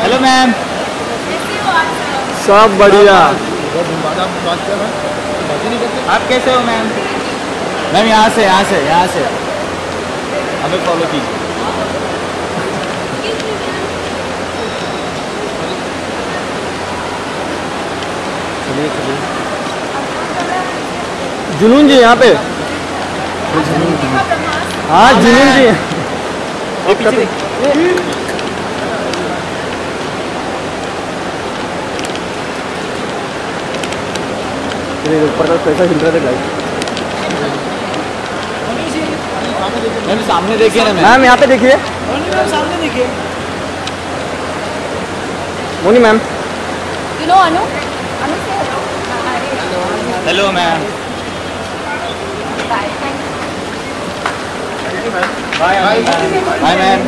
Hello ma'am सब बढ़िया। आप कैसे हो मैम मैम यहाँ से यहाँ से यहाँ से। हमें फॉलो कीजिए। चलिए चलिए। जुनून जी यहाँ पे। हाँ जुनून जी। ये। ये ऊपर का कैसा हिल रहा है लाइट मैम सामने देखिए ना मैम मैम यहाँ पे देखिए सामने देखिए Moni ma'am You know Anu? Anu say hello. Hello ma'am Bye. Thank you. Bye bye ma'am